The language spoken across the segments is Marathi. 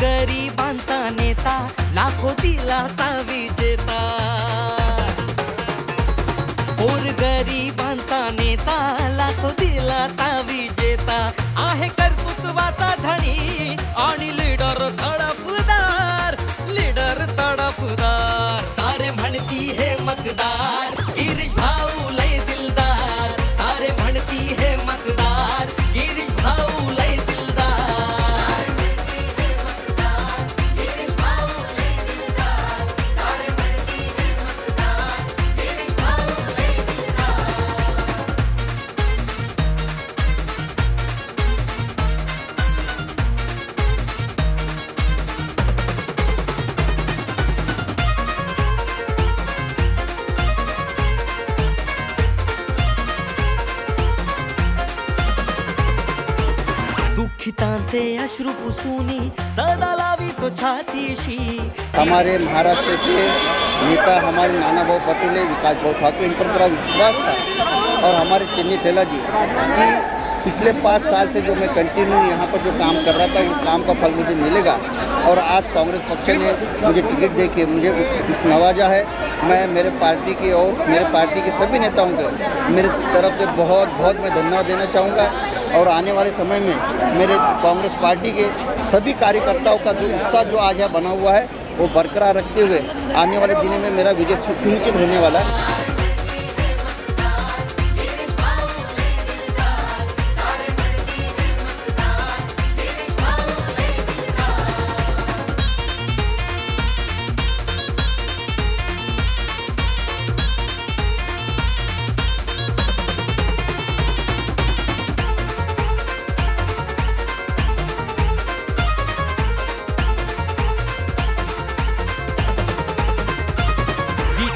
गोरगरीबांचा नेता लाखो दिलासा विजेता. गोरगरीबांचा नेता लाखो दिलासा विजेता. आहे कर अश्रू सदा लावी तो छातीशी हमारे महाराष्ट्र के नेता, हमारे नाना भाऊ पटोले, विकास भाऊ ठाकरे इन पर पूरा विश्वास था। और हमारे चन्नी थेला जी पिछले पाँच साल से जो मैं कंटिन्यू यहाँ पर जो काम कर रहा था उस काम का फल मुझे मिलेगा। और आज कांग्रेस पक्ष ने मुझे टिकट दे के मुझे उस नवाजा है। मैं मेरे पार्टी के और मेरे पार्टी के सभी नेताओं को मेरे तरफ़ से बहुत बहुत मैं धन्यवाद देना चाहूँगा। और आने वाले समय में मेरे कांग्रेस पार्टी के सभी कार्यकर्ताओं का जो उत्साह जो आज यहाँ बना हुआ है, वो बरकरार रखते हुए आने वाले दिनों में मेरा विजय सुनिश्चित होने वाला है।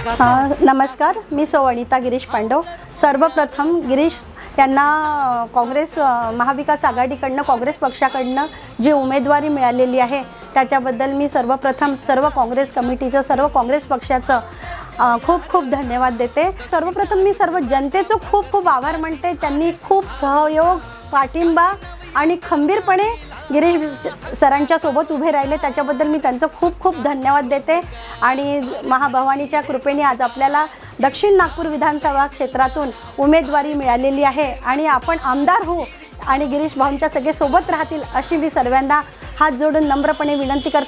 नमस्कार. मी सौ अनिता गिरीश पांडव. सर्वप्रथम गिरीश त्यांना काँग्रेस महाविकास आघाडीकडनं काँग्रेस पक्षाकडनं जी उमेदवारी मिळालेली आहे त्याच्याबद्दल मी सर्वप्रथम सर्व काँग्रेस कमिटीचं सर्व काँग्रेस पक्षाचं खूप खूप धन्यवाद देते. सर्वप्रथम मी सर्व जनतेचं खूप खूप आभार मानते. त्यांनी खूप सहयोग पाठिंबा आणि खंबीरपणे गिरीश सरांच्या सोबत उभे राहिले. त्याच्याबद्दल मी त्यांचं खूप खूप धन्यवाद देते. आणि महाभवानीच्या कृपेने आज आपल्याला दक्षिण नागपूर विधानसभा क्षेत्रातून उमेदवारी मिळालेली आहे. आणि आपण आमदार होऊ आणि गिरीश भाऊंच्या सगळे सोबत राहतील अशी मी सर्वांना हात जोडून नम्रपणे विनंती करते.